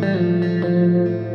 Música